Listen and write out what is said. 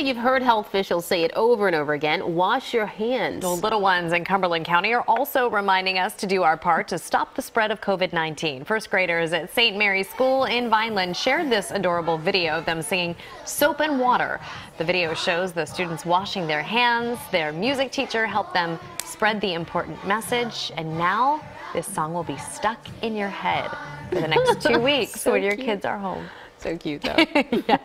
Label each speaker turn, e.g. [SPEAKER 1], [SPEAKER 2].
[SPEAKER 1] you've heard health officials say it over and over again. Wash your hands.
[SPEAKER 2] The little ones in Cumberland County are also reminding us to do our part to stop the spread of COVID-19. First graders at St. Mary's School in Vineland shared this adorable video of them singing Soap and Water. The video shows the students washing their hands. Their music teacher helped them spread the important message. And now this song will be stuck in your head for the next two weeks
[SPEAKER 1] So
[SPEAKER 2] when your
[SPEAKER 1] cute.
[SPEAKER 2] kids are home.
[SPEAKER 1] So cute, though.
[SPEAKER 2] yeah.